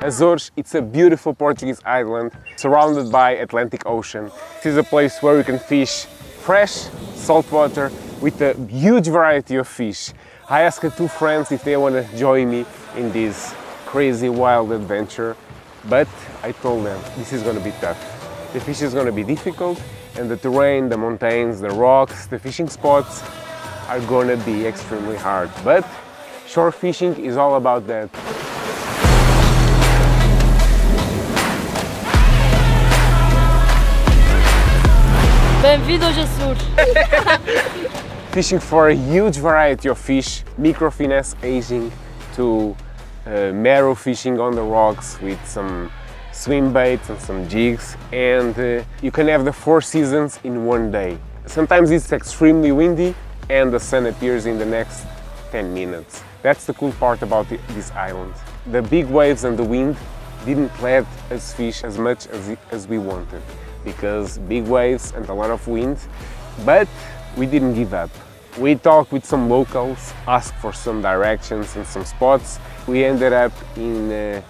Azores, it's a beautiful Portuguese island surrounded by Atlantic Ocean. This is a place where you can fish fresh, saltwater, with a huge variety of fish. I asked two friends if they want to join me in this crazy wild adventure, but I told them this is going to be tough. The fish is going to be difficult and the terrain, the mountains, the rocks, the fishing spots are going to be extremely hard. But shore fishing is all about that. Bem-vindo Açores! fishing for a huge variety of fish, micro finesse ajing to uh, marrow fishing on the rocks with some swim baits and some jigs and uh, you can have the four seasons in one day. Sometimes it's extremely windy and the sun appears in the next 10 minutes. That's the cool part about this island. The big waves and the wind didn't let us fish as much as, as we wanted because big waves and a lot of wind, but we didn't give up. We talked with some locals, asked for some directions and some spots. We ended up in uh,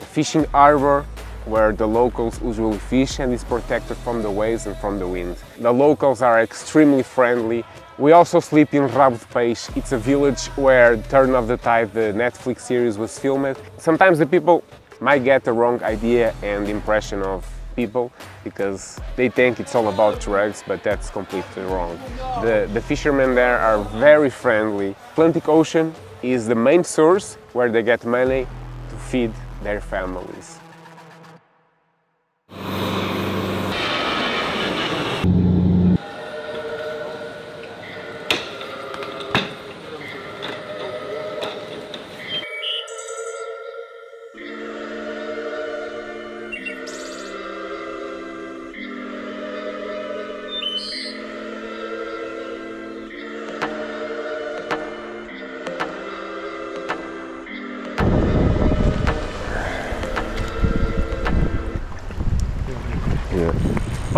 a fishing harbor where the locals usually fish and is protected from the waves and from the wind. The locals are extremely friendly. We also sleep in Rabo de Peixe. It's a village where Turn of the Tide, the Netflix series was filmed. Sometimes the people might get the wrong idea and impression of people because they think it's all about drugs, but that's completely wrong. The, the fishermen there are very friendly. Atlantic Ocean is the main source where they get money to feed their families.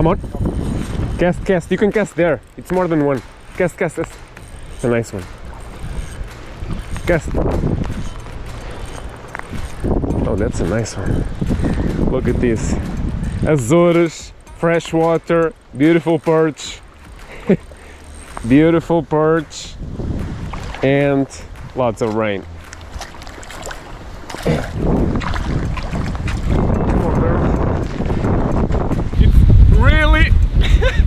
Come on. Cast, cast. You can cast there. It's more than one. Cast, cast. It's a nice one. Cast. Oh, that's a nice one. Look at this. Azores, fresh water, beautiful perch. beautiful perch. And lots of rain.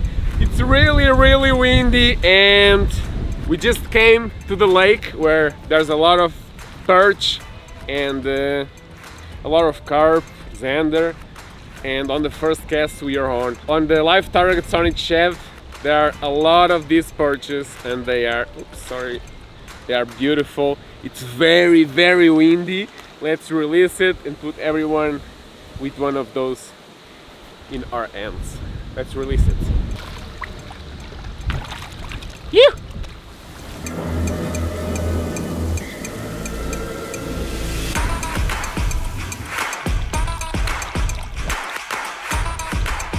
really really windy and we just came to the lake where there's a lot of perch and uh, a lot of carp, zander and on the first cast we are on. On the live target Sonic Chev there are a lot of these perches and they are, oops, sorry, they are beautiful. It's very very windy. Let's release it and put everyone with one of those in our hands. Let's release it. You.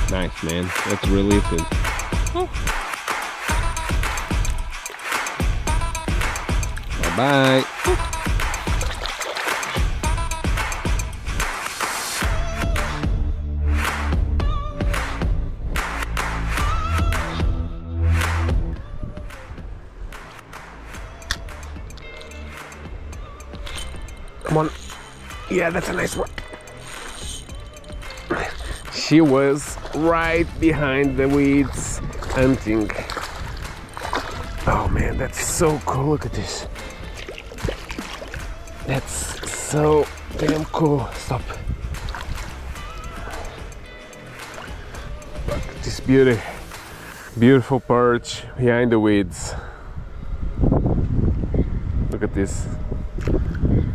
Nice, man. Let's release it. Bye-bye. Oh. Yeah, that's a nice one. She was right behind the weeds hunting. Oh man, that's so cool. Look at this. That's so damn cool. Stop. Look at this beauty. Beautiful perch behind the weeds. Look at this.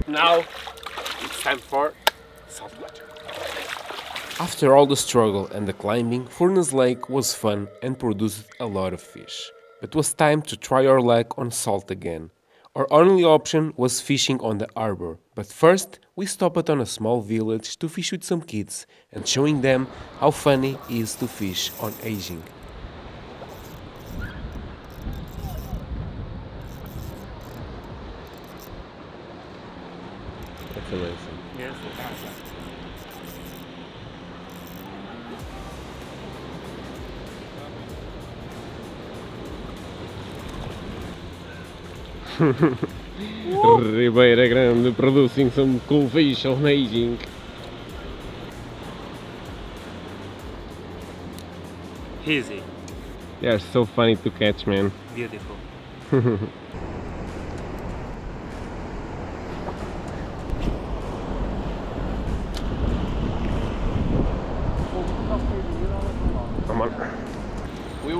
Now it's time for saltwater. After all the struggle and the climbing, Furnas Lake was fun and produced a lot of fish. It was time to try our luck on salt again. Our only option was fishing on the harbor, but first we stopped on a small village to fish with some kids and showing them how funny it is to fish on ajing. That's amazing. Ribeira Grande producing some cool fish, amazing. Easy. They are so funny to catch, man. Beautiful.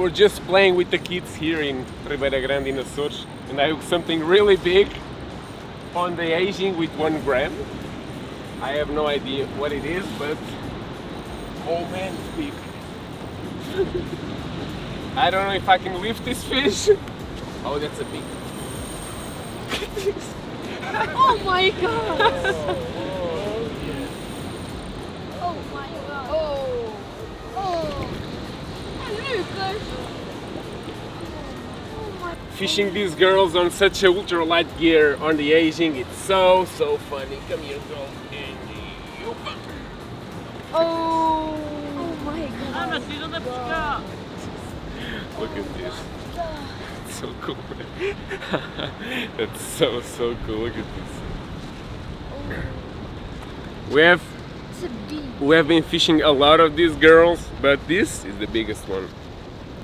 were just playing with the kids here in Ribeira Grande in Açores and I hooked something really big on the aging with one gram. I have no idea what it is, but oh man, it's big. I don't know if I can lift this fish. Oh, that's a big. Oh my god! Oh! Oh! Lucas! Oh my Fishing these girls on such a ultralight gear on the ajing, it's so so funny. Come here, girl. Oh! Oh my god! Look at this. Oh it's so cool. That's so so cool. Look at this. Oh. We have It's a deep. we have been fishing a lot of these girls, but this is the biggest one.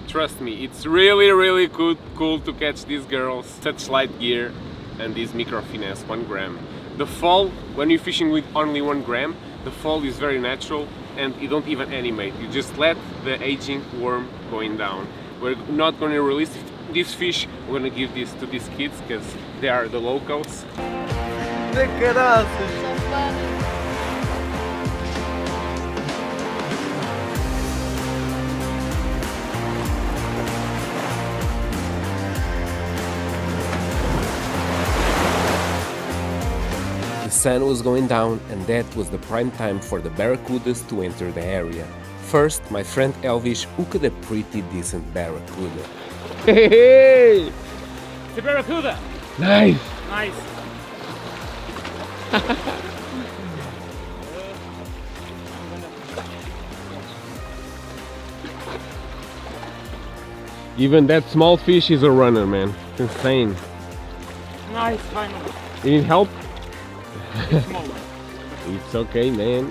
Trust me, it's really really good, cool to catch these girls. Such light gear and this micro finesse one gram. The fall when you're fishing with only one gram, the fall is very natural and you don't even animate. You just let the ajing worm going down. We're not going to release this fish. We're going to give this to these kids because they are the locals. So funny. Sun was going down, and that was the prime time for the barracudas to enter the area. First, my friend Elvis hooked a pretty decent barracuda. Hey! The barracuda. Nice! Nice. Even that small fish is a runner, man. It's insane. Nice, finally. You need help? Small one. It's okay, man.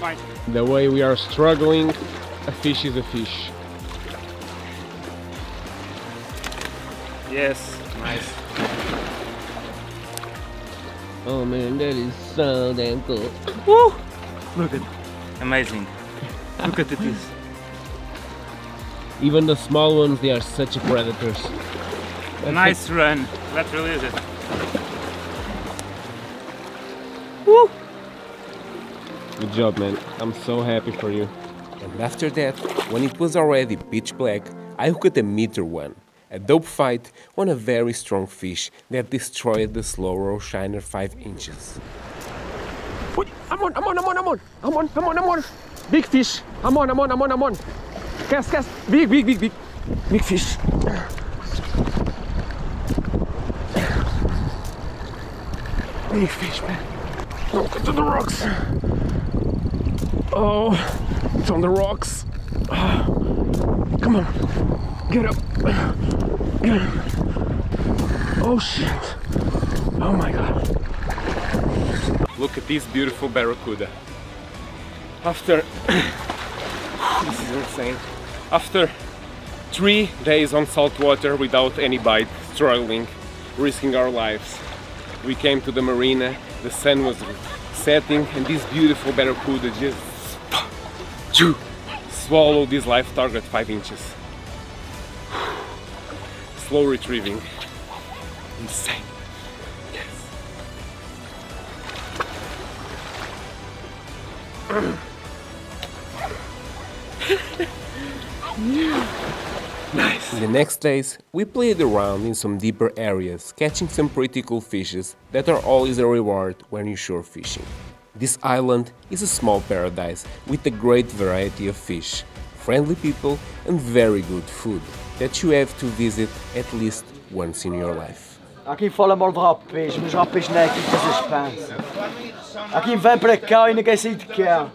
Fine. The way we are struggling, a fish is a fish. Yes. Nice. Oh man, that is so damn cool. Woo! Look at Amazing. Look at this. Even the small ones, they are such predators. That's Nice run. Let's release it. Good job, man. I'm so happy for you. And after that, when it was already pitch black, I hooked a meter one, a dope fight on a very strong fish that destroyed the slow roll shiner 5 inches. Wait, I'm on, I'm on, I'm on, I'm on, I'm on, I'm on, I'm on. Big fish. I'm on, I'm on, I'm on, I'm on. Cast, cast. Big, big, big, big. Big fish. Big fish, man. Don't go the rocks. Oh, it's on the rocks. Come on. Get up. Get up. Oh, shit. Oh, my God. Look at this beautiful barracuda. After this is insane. After three days on salt water without any bite, struggling, risking our lives, we came to the marina. The sun was setting, and this beautiful barracuda just swallowed this live target five inches. Slow retrieving. Insane. Yes. In the next days, we played around in some deeper areas, catching some pretty cool fishes that are always a reward when you shore fishing. This island is a small paradise with a great variety of fish, friendly people, and very good food that you have to visit at least once in your life. Aqui fala mal de rapaz, mas rapaz não é aqui que se pensa. Há quem vai para cá e quer sair de cá.